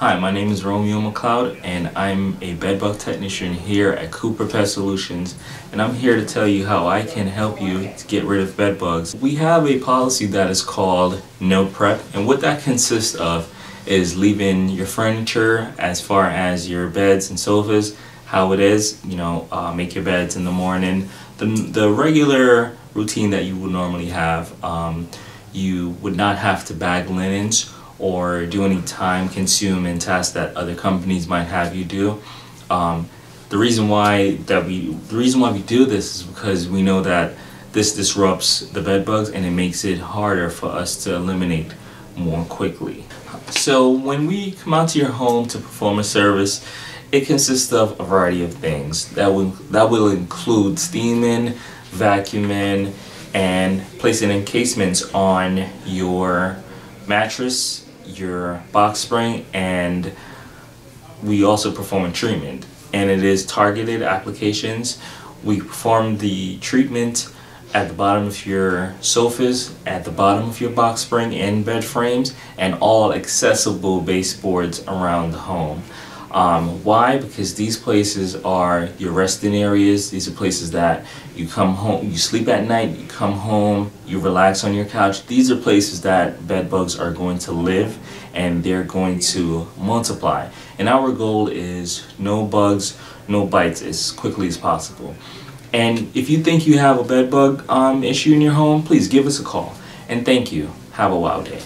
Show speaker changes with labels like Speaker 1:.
Speaker 1: Hi, my name is Romeo McLeod and I'm a bedbug technician here at Cooper Pest Solutions and I'm here to tell you how I can help you to get rid of bedbugs. We have a policy that is called no prep and what that consists of is leaving your furniture as far as your beds and sofas how it is, you know, uh, make your beds in the morning. The, the regular routine that you would normally have, um, you would not have to bag linens or do any time consuming tasks that other companies might have you do. Um, the reason why that we the reason why we do this is because we know that this disrupts the bed bugs and it makes it harder for us to eliminate more quickly. So when we come out to your home to perform a service, it consists of a variety of things. That will that will include steaming, vacuuming, and placing encasements on your mattress your box spring and we also perform a treatment and it is targeted applications. We perform the treatment at the bottom of your sofas, at the bottom of your box spring and bed frames, and all accessible baseboards around the home. Um, why? Because these places are your resting areas. These are places that you come home, you sleep at night, you come home, you relax on your couch. These are places that bed bugs are going to live and they're going to multiply. And our goal is no bugs, no bites as quickly as possible. And if you think you have a bed bug um, issue in your home, please give us a call. And thank you. Have a wild day.